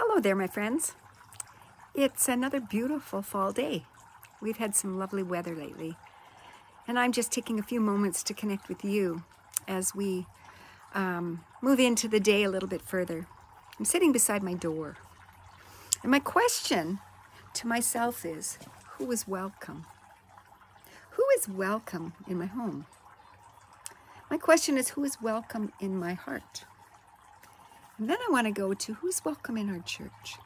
Hello there, my friends. It's another beautiful fall day. We've had some lovely weather lately. And I'm just taking a few moments to connect with you as we um, move into the day a little bit further. I'm sitting beside my door. And my question to myself is, who is welcome? Who is welcome in my home? My question is, who is welcome in my heart? And then I want to go to who's welcome in our church.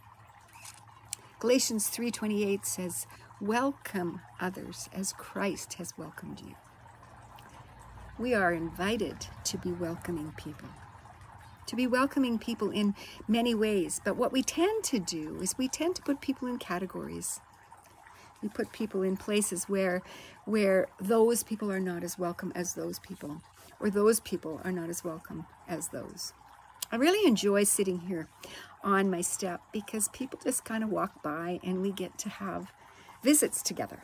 Galatians 3:28 says, "Welcome others as Christ has welcomed you." We are invited to be welcoming people. To be welcoming people in many ways, but what we tend to do is we tend to put people in categories. We put people in places where where those people are not as welcome as those people, or those people are not as welcome as those. I really enjoy sitting here on my step because people just kind of walk by and we get to have visits together.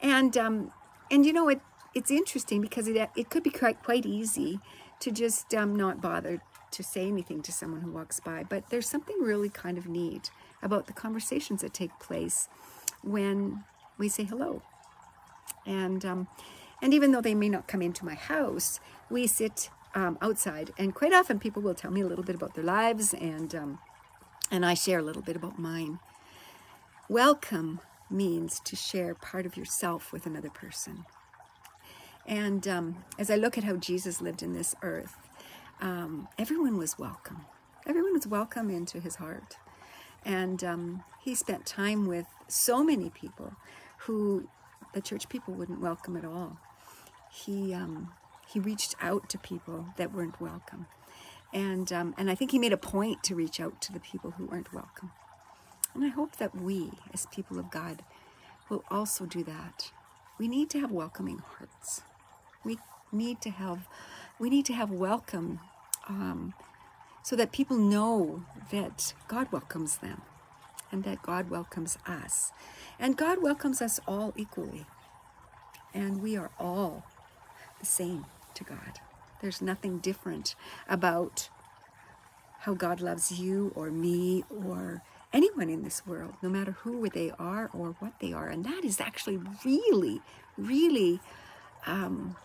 And um, and you know it it's interesting because it it could be quite quite easy to just um, not bother to say anything to someone who walks by, but there's something really kind of neat about the conversations that take place when we say hello. And um, and even though they may not come into my house, we sit um, outside. And quite often people will tell me a little bit about their lives and, um, and I share a little bit about mine. Welcome means to share part of yourself with another person. And um, as I look at how Jesus lived in this earth, um, everyone was welcome. Everyone was welcome into his heart. And um, he spent time with so many people who the church people wouldn't welcome at all. He, um, he reached out to people that weren't welcome. And, um, and I think he made a point to reach out to the people who weren't welcome. And I hope that we, as people of God, will also do that. We need to have welcoming hearts. We need to have, we need to have welcome um, so that people know that God welcomes them and that God welcomes us. And God welcomes us all equally. And we are all the same to God. There's nothing different about how God loves you or me or anyone in this world, no matter who they are or what they are. And that is actually really, really, um,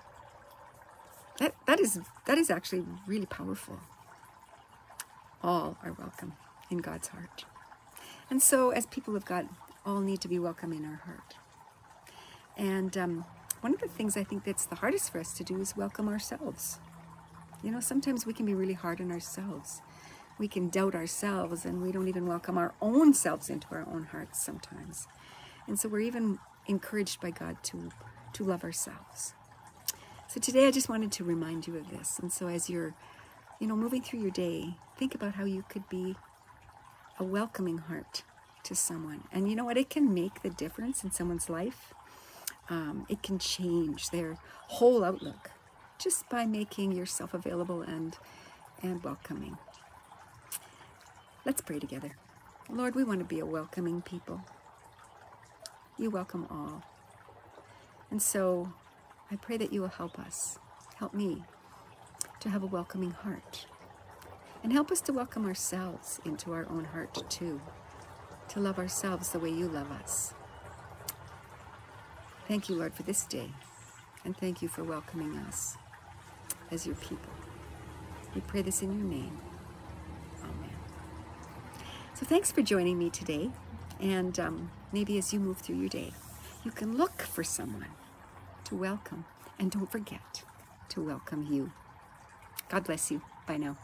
that, that, is, that is actually really powerful. All are welcome in God's heart. And so, as people of God, all need to be welcome in our heart. And um, one of the things I think that's the hardest for us to do is welcome ourselves. You know, sometimes we can be really hard on ourselves. We can doubt ourselves and we don't even welcome our own selves into our own hearts sometimes. And so we're even encouraged by God to, to love ourselves. So today I just wanted to remind you of this. And so as you're, you know, moving through your day, think about how you could be a welcoming heart to someone. And you know what? It can make the difference in someone's life um, it can change their whole outlook just by making yourself available and, and welcoming. Let's pray together. Lord, we want to be a welcoming people. You welcome all. And so I pray that you will help us, help me to have a welcoming heart. And help us to welcome ourselves into our own heart too, to love ourselves the way you love us. Thank you, Lord, for this day. And thank you for welcoming us as your people. We pray this in your name. Amen. So thanks for joining me today. And um, maybe as you move through your day, you can look for someone to welcome. And don't forget to welcome you. God bless you. Bye now.